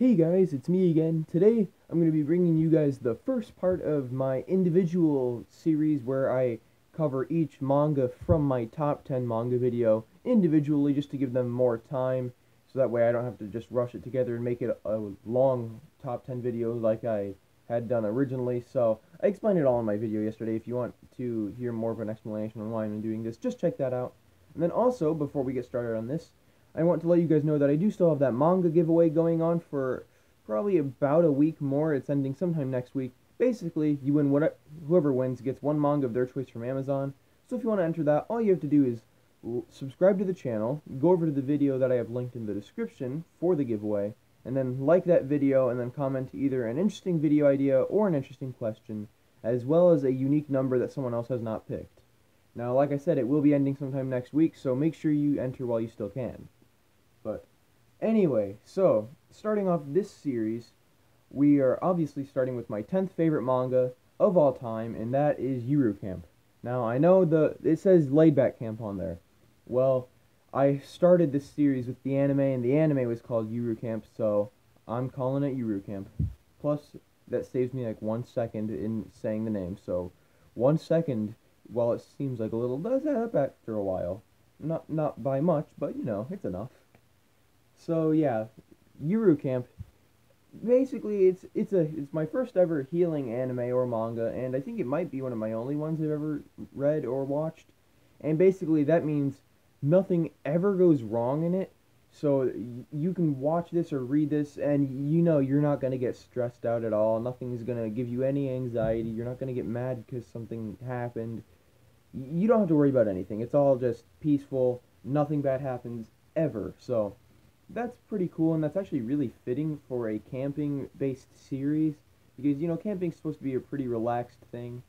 Hey guys, it's me again. Today I'm going to be bringing you guys the first part of my individual series where I cover each manga from my top 10 manga video individually just to give them more time so that way I don't have to just rush it together and make it a long top 10 video like I had done originally. So I explained it all in my video yesterday. If you want to hear more of an explanation on why I'm doing this, just check that out. And then also, before we get started on this, I want to let you guys know that I do still have that manga giveaway going on for probably about a week more. It's ending sometime next week. Basically, you win what whoever wins gets one manga of their choice from Amazon. So if you want to enter that, all you have to do is subscribe to the channel, go over to the video that I have linked in the description for the giveaway, and then like that video and then comment either an interesting video idea or an interesting question, as well as a unique number that someone else has not picked. Now, like I said, it will be ending sometime next week, so make sure you enter while you still can. Anyway, so starting off this series, we are obviously starting with my 10th favorite manga of all time, and that is Yuru Camp. Now, I know the it says Laid Back Camp on there. Well, I started this series with the anime, and the anime was called Yuru Camp, so I'm calling it Yuru Camp. Plus, that saves me like one second in saying the name, so one second, while it seems like a little, does add up after a while. Not not by much, but you know, it's enough. So yeah, Yuru Camp. Basically, it's it's a it's my first ever healing anime or manga, and I think it might be one of my only ones I've ever read or watched. And basically, that means nothing ever goes wrong in it. So you can watch this or read this, and you know you're not gonna get stressed out at all. Nothing's gonna give you any anxiety. You're not gonna get mad because something happened. You don't have to worry about anything. It's all just peaceful. Nothing bad happens ever. So that's pretty cool, and that's actually really fitting for a camping-based series because you know camping's supposed to be a pretty relaxed thing,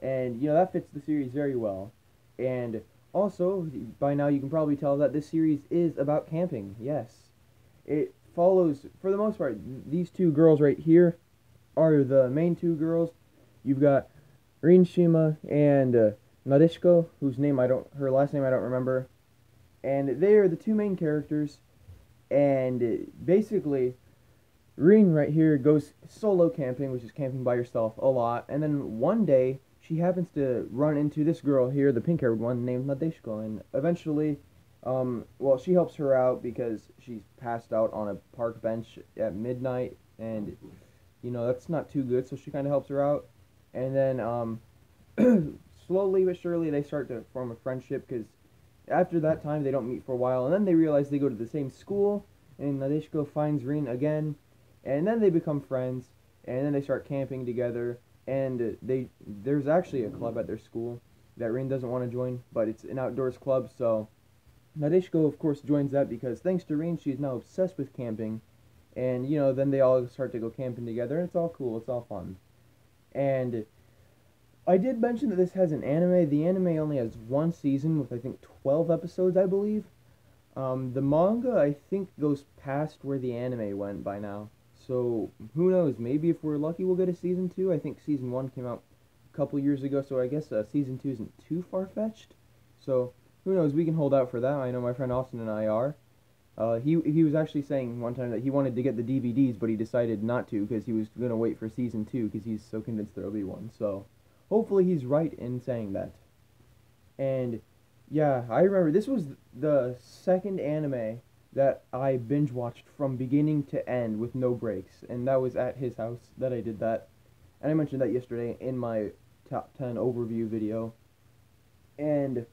and you know that fits the series very well. And also, by now you can probably tell that this series is about camping. Yes, it follows for the most part. These two girls right here are the main two girls. You've got Rin Shima and uh, whose name I don't, her last name I don't remember, and they are the two main characters and basically Rin right here goes solo camping, which is camping by yourself a lot, and then one day she happens to run into this girl here, the pink-haired one named Nadeshiko, and eventually, um, well, she helps her out because she's passed out on a park bench at midnight, and you know that's not too good, so she kind of helps her out, and then um, slowly but surely they start to form a friendship because after that time, they don't meet for a while, and then they realize they go to the same school, and Nadeshiko finds Rin again, and then they become friends, and then they start camping together, and they there's actually a club at their school that Rin doesn't want to join, but it's an outdoors club, so Nadeshiko, of course, joins that because thanks to Rin, she's now obsessed with camping, and, you know, then they all start to go camping together, and it's all cool, it's all fun. And I did mention that this has an anime. The anime only has one season with I think 12 episodes, I believe. Um, the manga I think goes past where the anime went by now. So who knows? Maybe if we're lucky, we'll get a season two. I think season one came out a couple years ago, so I guess uh, season two isn't too far fetched. So who knows? We can hold out for that. I know my friend Austin and I are. Uh, he he was actually saying one time that he wanted to get the DVDs, but he decided not to because he was gonna wait for season two because he's so convinced there'll be one. So hopefully he's right in saying that. And yeah, I remember this was the second anime that I binge watched from beginning to end with no breaks, and that was at his house that I did that. And I mentioned that yesterday in my top 10 overview video. And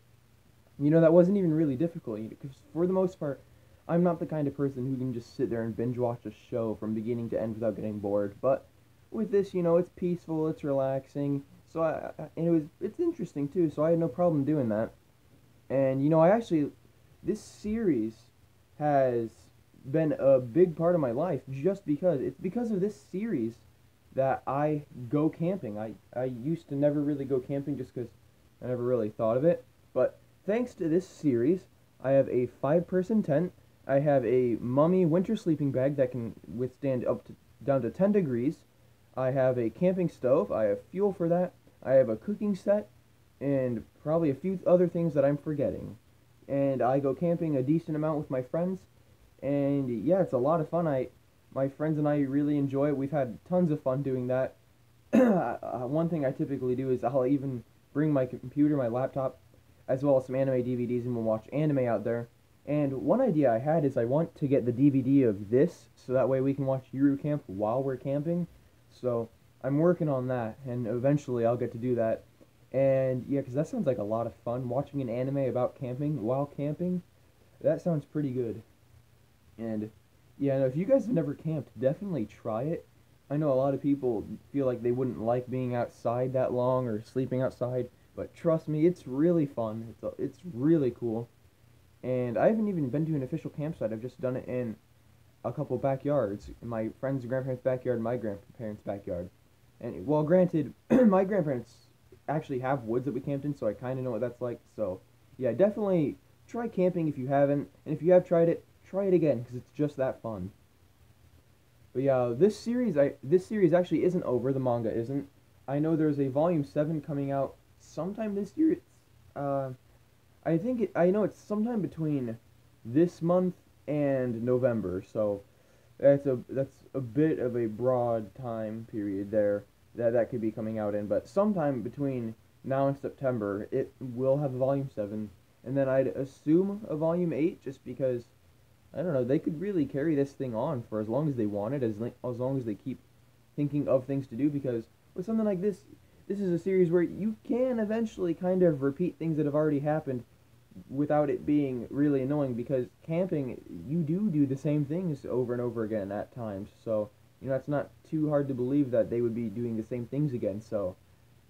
you know that wasn't even really difficult because for the most part I'm not the kind of person who can just sit there and binge watch a show from beginning to end without getting bored, but with this, you know, it's peaceful, it's relaxing, so I, and it was it's interesting too. So I had no problem doing that. And you know, I actually this series has been a big part of my life just because it's because of this series that I go camping. I I used to never really go camping just cuz I never really thought of it, but thanks to this series, I have a five-person tent. I have a mummy winter sleeping bag that can withstand up to down to 10 degrees. I have a camping stove. I have fuel for that. I have a cooking set and probably a few other things that I'm forgetting. And I go camping a decent amount with my friends. And yeah, it's a lot of fun. I my friends and I really enjoy it. We've had tons of fun doing that. uh, one thing I typically do is I'll even bring my computer, my laptop, as well as some anime DVDs, and we'll watch anime out there. And one idea I had is I want to get the DVD of this, so that way we can watch Yuru Camp while we're camping. So I'm working on that, and eventually I'll get to do that. And yeah, because that sounds like a lot of fun, watching an anime about camping while camping. That sounds pretty good. And yeah, no, if you guys have never camped, definitely try it. I know a lot of people feel like they wouldn't like being outside that long or sleeping outside, but trust me, it's really fun. It's a, it's really cool. And I haven't even been to an official campsite. I've just done it in a couple backyards. In my friend's grandparents' backyard, my grandparents' backyard. And well, granted, my grandparents actually have woods that we camped in, so I kind of know what that's like. So yeah, definitely try camping if you haven't, and if you have tried it, try it again because it's just that fun. But yeah, this series I this series actually isn't over. The manga isn't. I know there's a volume seven coming out sometime this year. It's uh, I think it. I know it's sometime between this month and November. So that's a that's a bit of a broad time period there that that could be coming out in. But sometime between now and September, it will have a volume seven, and then I'd assume a volume eight, just because I don't know. They could really carry this thing on for as long as they wanted, as as long as they keep thinking of things to do. Because with something like this, this is a series where you can eventually kind of repeat things that have already happened without it being really annoying. Because camping, you do do the same things over and over again at times. So you know it's not too hard to believe that they would be doing the same things again. So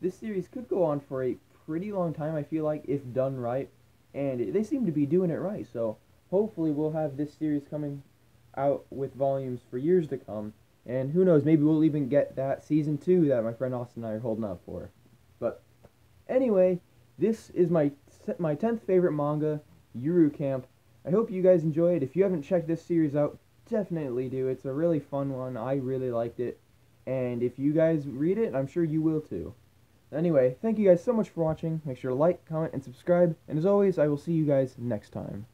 this series could go on for a pretty long time. I feel like if done right, and they seem to be doing it right. So hopefully we'll have this series coming out with volumes for years to come. And who knows, maybe we'll even get that season two that my friend Austin and I are holding out for. But anyway, this is my my 10th favorite manga, Yuru Camp. I hope you guys enjoy it. If you haven't checked this series out, definitely do. It's a really fun one. I really liked it. And if you guys read it, I'm sure you will too. Anyway, thank you guys so much for watching. Make sure to like, comment, and subscribe. And as always, I will see you guys next time.